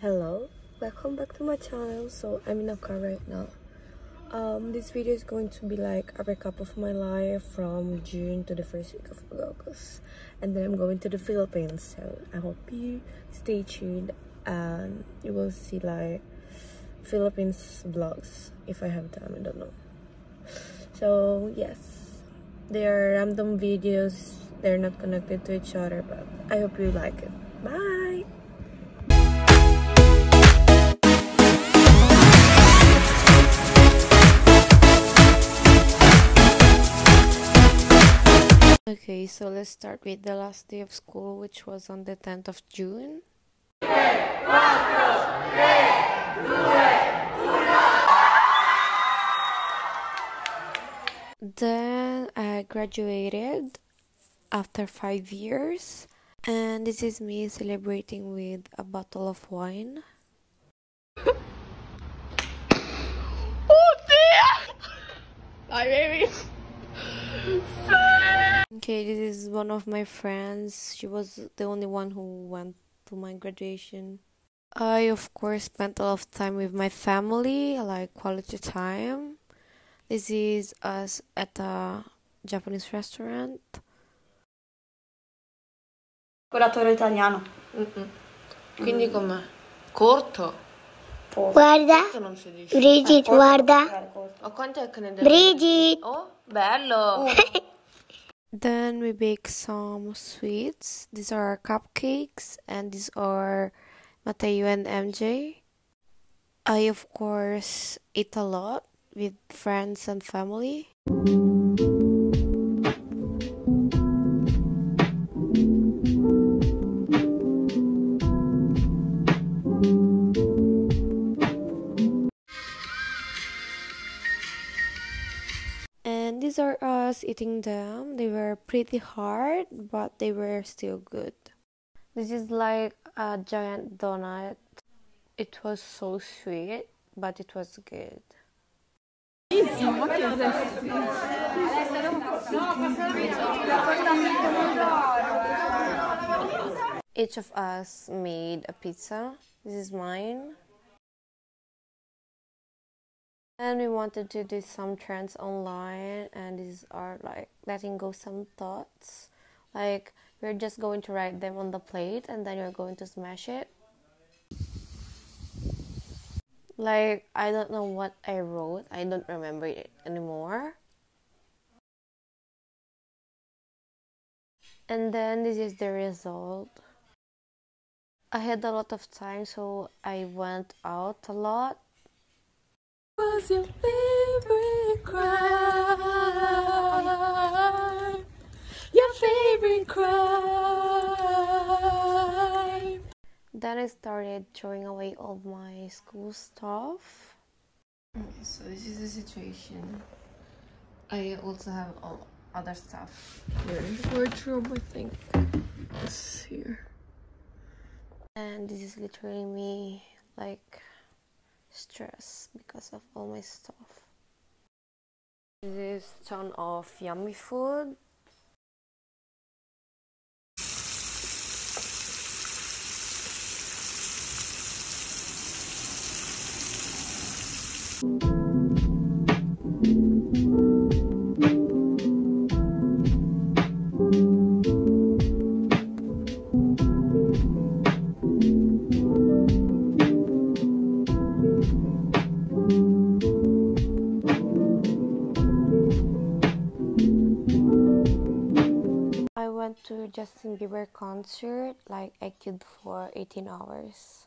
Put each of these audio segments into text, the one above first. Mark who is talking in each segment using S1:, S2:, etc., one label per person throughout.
S1: hello welcome back to my channel. So i'm in a car right now. Um this video is going to be like a recap of my life from june to the first week of august. And then i'm going to the philippines. So i hope you stay tuned and you will see like philippines vlogs if i have time. I don't know. So yes. They are random videos. They're not connected to each other but i hope you like it. Bye Okay, so let's start with the last day of school, which was on the 10th of June. Then I graduated after five years, and this is me celebrating with a bottle of wine.
S2: Oh dear! Hi baby.
S1: Okay, this is one of my friends. She was the only one who went to my graduation. I, of course, spent a lot of time with my family, like quality time. This is us at a Japanese restaurant.
S2: Curatore italiano. Mm-mm.
S1: Quindi com'è? Corto?
S3: Guarda,
S1: Corto non si dice.
S3: Brigitte, eh, guarda.
S1: Ma oh, quanto è che ne devo
S3: Brigitte.
S1: Oh, bello! Uh, then we bake some sweets. These are cupcakes, and these are Mateo and MJ. I, of course, ate a lot with friends and family. These are us eating them. They were pretty hard, but they were still good. This is like a giant donut. It was so sweet, but it was good. Each of us made a pizza. This is mine. And we wanted to do some trends online, and these are like letting go some thoughts. Like, we're just going to write them on the plate and then you're going to smash it. Like, I don't know what I wrote, I don't remember it anymore. And then this is the result. I had a lot of time, so I went out a lot
S2: What's your favorite crime? Your favorite crime?
S1: Then I started throwing away all my school stuff. Okay, so this is the situation. I also have all other stuff here in the wardrobe, I think. This here. And this is literally me, like, stressed because of all my stuff. This is ton of yummy food. Concert, like I queued for 18 hours.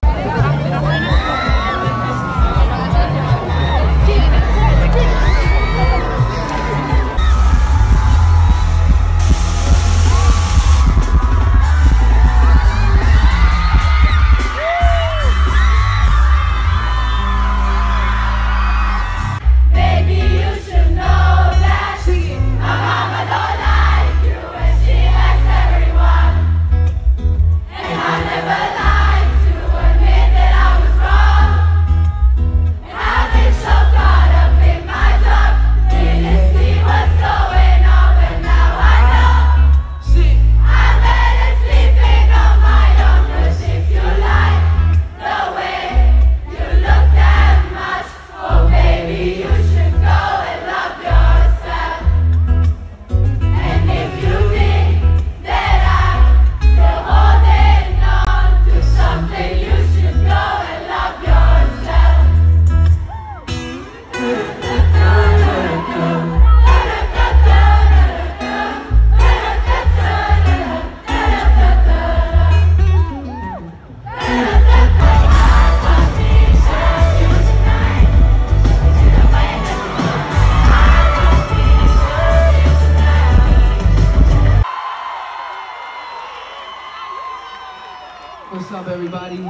S4: everybody. You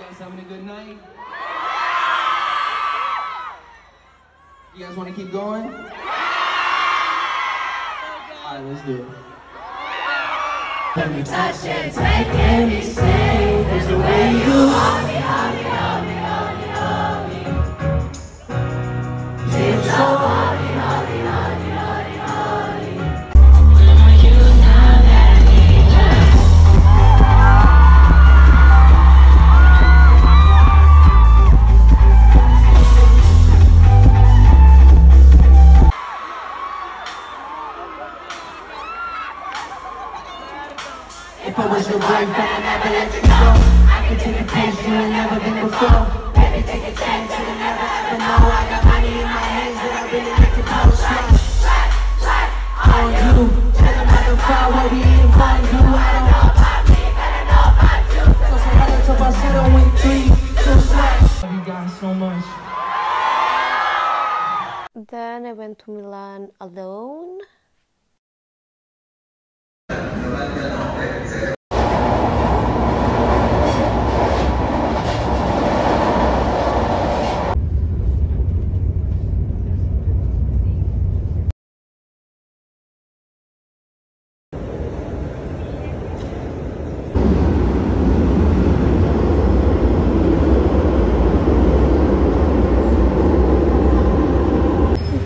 S4: guys having a good night? You
S5: guys want to keep going? All right, let's do it. Let me touch it, take
S1: Milan alone.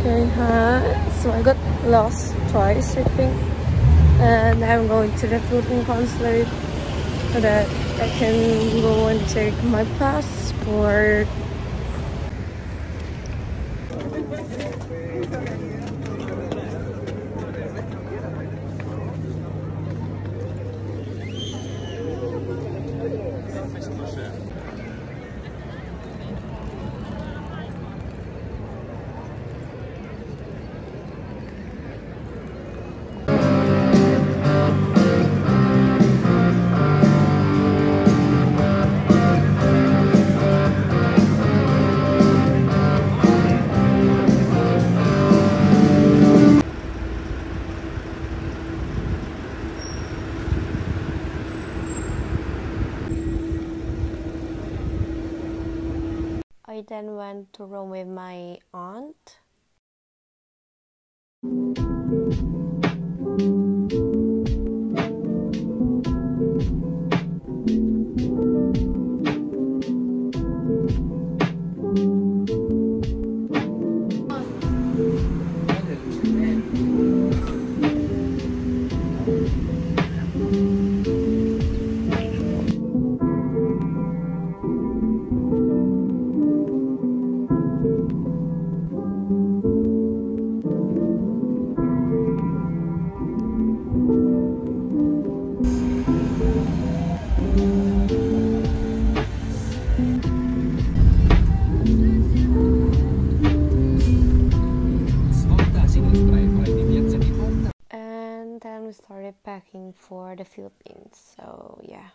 S1: Okay, uh, so I got lost twice, I think. And I'm going to the Philippine consulate so that I can go and take my passport. Then went to Rome with my aunt. For the Philippines. So, yeah.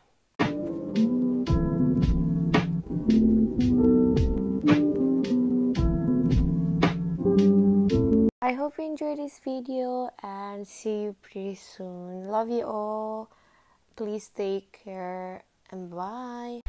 S1: I hope you enjoyed this video and see you pretty soon. Love you all. Please take care and bye.